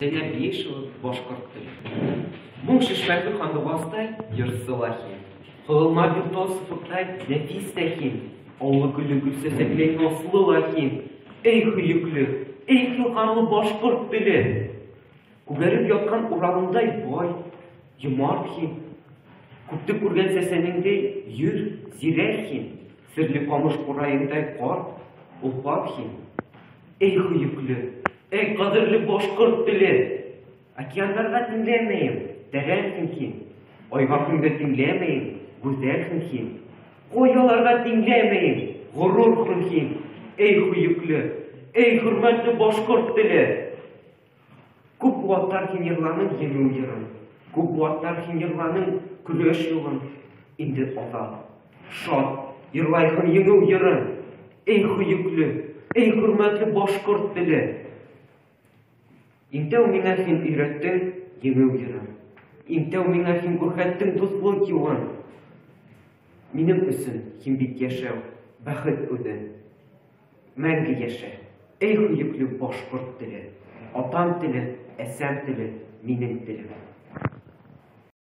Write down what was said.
Сеня бишел башкорт теле. Муң шишмәкле хандыбастай йырсылахи. Кылма бир тосыфыктай нәфис тәхин. Аллы гүлі гүлсе сәклей наслы лахин. Эй хыйыклы, эй кылғанлы башкорт теле. Күгәреп яткан уралындай бай, йомарт хин. Хин. Хин. Эй тәрән хин. Айга күнгә тиңләмәйем, гүзәл хин. Кояларга тиңләмәйем, горур хин. Эй хыйыклы, эй хөрмәтле башкорт теле. Күп буаттар хин йырланың еңү йырын. Күп буаттар хин йырланың көрәш юлын. Инде йырын. Эй хыйыклы, эй. Интәү миңа һин өйрәттең еңү йырын. Интәү миңа һин күрһәттең дуслык юлын. Минем өсөн һин бик яшәү, бәхет үден. Мәңге яшә. Эй хыйыклы башкорт теле. Атам теле, әсәм теле, минем телем.